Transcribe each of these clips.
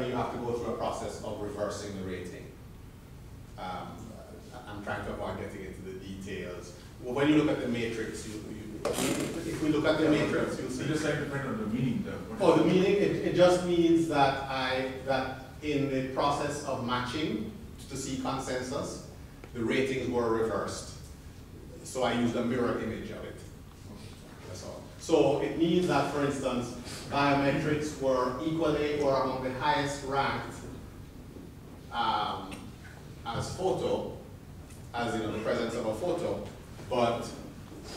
you have to go through a process of reversing the rating. Um, I'm trying to avoid getting into the details. Well, when you look at the matrix, you, you, if we look at the matrix, you'll see. I just like to out the meaning there. What Oh, the meaning, it, it just means that I, that in the process of matching to see consensus, the ratings were reversed. So I used a mirror image of it. So it means that, for instance, biometrics were equally or among the highest ranked um, as photo, as in the presence of a photo, but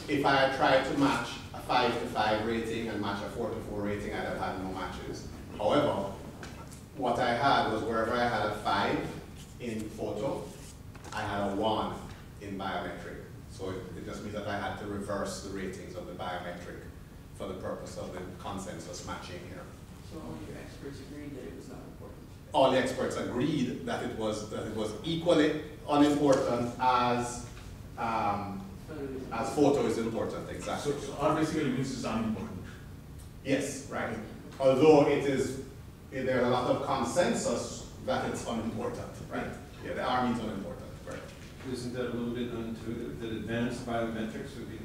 if I had tried to match a five to five rating and match a four to four rating, I'd have had no matches. However, what I had was wherever I had a five in photo, I had a one in biometric. So it, it just means that I had to reverse the ratings of the biometric for the purpose of the consensus matching here. So all your experts agreed that it was not important. All the experts agreed that it was, that it was equally unimportant as, um, Photos. as photo is important, exactly. so R basically means it's unimportant. Yes, right. Although it is, there's a lot of consensus that it's unimportant, right? Yeah, the R means unimportant, right? Isn't that a little bit unintuitive, that advanced biometrics would be considered unimportant?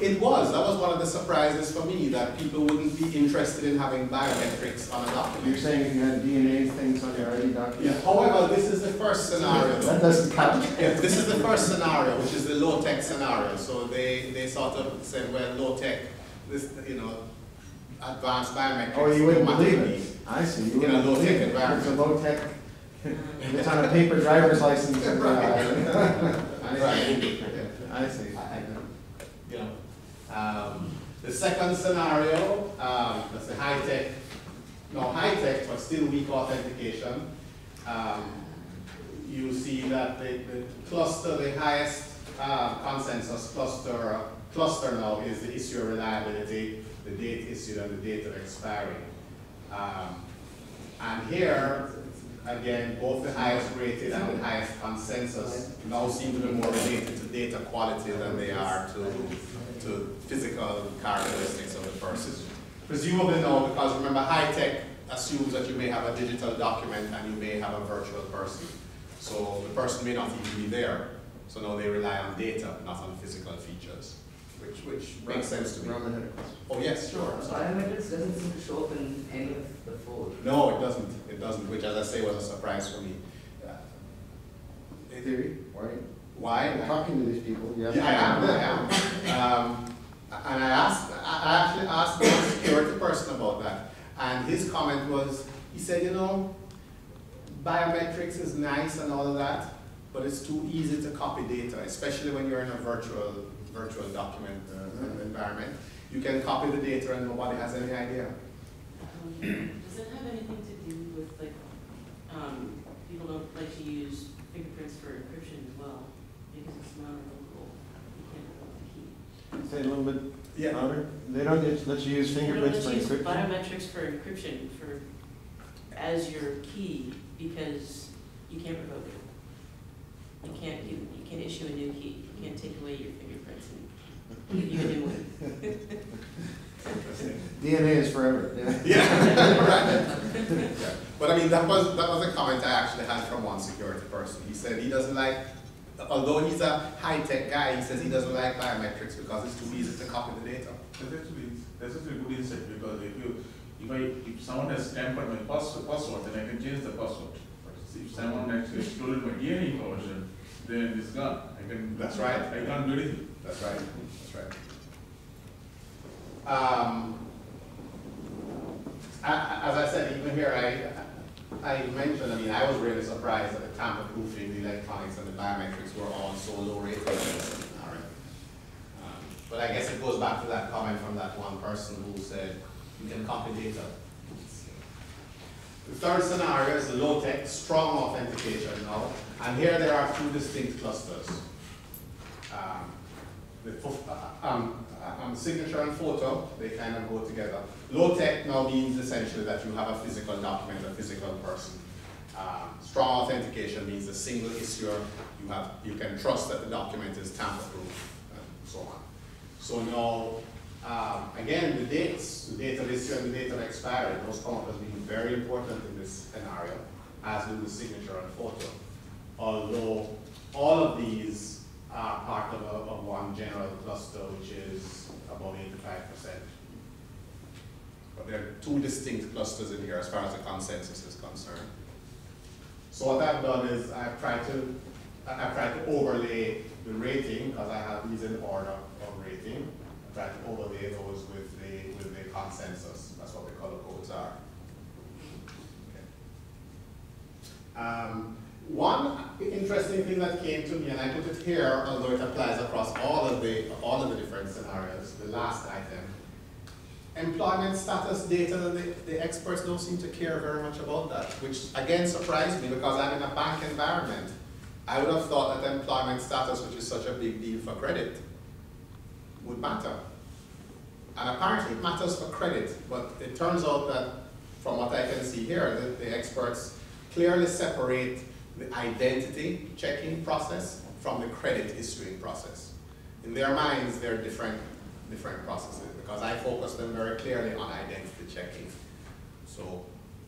It was, that was one of the surprises for me, that people wouldn't be interested in having biometrics on a You're saying if you had DNA things on your ID Yeah, however, this is the first scenario. That doesn't count. Yeah, this is the first scenario, which is the low-tech scenario. So they, they sort of said, well, low-tech, this, you know, advanced biometrics. Oh, you wouldn't believe automatically- it. I see. You In a wouldn't low-tech believe it. environment. It's a low-tech, it's on a paper driver's license. and, uh, Right. I see. You know. Um, the second scenario, um, that's the high tech, no high tech, but still weak authentication. Um, you see that the, the cluster, the highest uh, consensus cluster, cluster now is the issue of reliability, the date issued and the date of expiry. Um, and here, again, both the highest rated and the highest consensus now seem to be more related to data quality than they are to, to physical characteristics of the person. Presumably no, because remember, high tech assumes that you may have a digital document and you may have a virtual person. So the person may not even be there. So now they rely on data, not on physical features, which, which makes sense to me. Roman had a question. Oh, yes, sure. I'm sorry. Biometrics doesn't seem to show up in any of the fold. No, it doesn't, it doesn't, which as I say was a surprise for me. Uh, Hey, theory, why? Why? I'm talking to these people, yes. Yeah, I am, I am. Um, and I asked, I I actually asked the security person about that, and his comment was, he said, you know, biometrics is nice and all of that, but it's too easy to copy data, especially when you're in a virtual, virtual document uh, environment. You can copy the data and nobody has any idea. Um, Does it have anything to do with like, um, people don't like to use fingerprints for encryption as well? Because it's not a local, you can't hold the key. Say a little bit Yeah. louder. They don't let let you use fingerprints for let you use encryption? biometrics for encryption for, as your key, because you can't revoke it. You can't, you, you can't issue a new key, you can't take away your fingerprints and give you a new one. DNA is forever, yeah. Yeah, right. Yeah. But I mean, that was, that was a comment I actually had from one security person. He said he doesn't like, although he's a high-tech guy, he says he doesn't like biometrics because it's too easy to copy the data. That's actually, that's actually a good insight, because if you, if I, if someone has tampered my password, password, then I can change the password. If someone actually stolen my DNA information, then it's gone, I can. That's right. I can't do anything. That's right, that's right. Um, a- as I said, even here, I, I mentioned, I mean, I was really surprised that the tamper proofing, the electronics and the biometrics were all so low rated. scenario. Um, But I guess it goes back to that comment from that one person who said, you can copy data. The third scenario is the low-tech, strong authentication now, and here there are two distinct clusters. Um, the uh, um, um, signature and photo, they kind of go together. Low-tech now means essentially that you have a physical document, a physical person. Um, strong authentication means a single issuer, you have, you can trust that the document is tamper-proof, and so on. So now, Um, again, the dates, the date of issue and the date of expiry, those come up as being very important in this scenario, as do the signature and photo. Although all of these are part of, a, of one general cluster, which is about eighty-five percent. But there are two distinct clusters in here as far as the consensus is concerned. So what I've done is I've tried to, I've tried to overlay the rating, because I have these in order. Tried overlay those with the, with the consensus, that's what the color codes are. Okay. Um, one interesting thing that came to me, and I put it here, although it applies across all of the, all of the different scenarios, the last item. Employment status data, the, the experts don't seem to care very much about that, which again surprised me because I'm in a bank environment. I would have thought that employment status, which is such a big deal for credit, would matter. And apparently it matters for credit, but it turns out that from what I can see here, the, the experts clearly separate the identity checking process from the credit issuing process. In their minds, they're different, different processes because I focus them very clearly on identity checking. So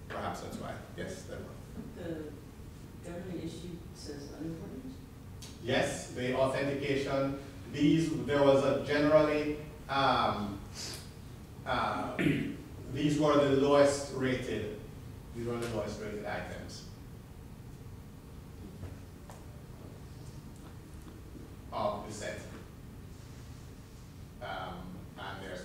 perhaps that's why. Yes, Deborah. The government issue says unimportant? Yes, the authentication, these, there was a generally, um, uh, these were the lowest rated, these were the lowest rated items. Of the set. Um, and there's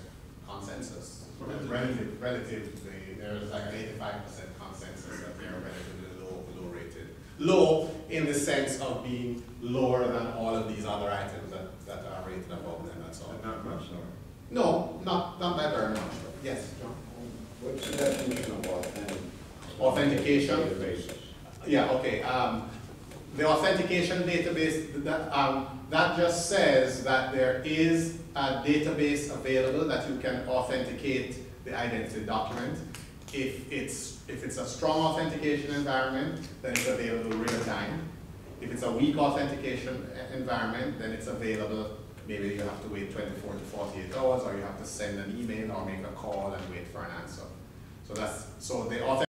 consensus, What is it? relative, relatively, there's like an eighty-five percent consensus that they're relatively low, low rated. Low in the sense of being lower than all of these other items that, that are rated above them, that's all. And not much lower. No, not, not by very much, but yes, John? What's the definition of authentic? Authentication? Databases. Yeah, okay, um, the authentication database, that, um, that just says that there is a database available that you can authenticate the identity document. If it's, if it's a strong authentication environment, then it's available real time. If it's a weak authentication e- environment, then it's available, maybe you have to wait twenty-four to forty-eight hours, or you have to send an email or make a call and wait for an answer. So that's, so the authentication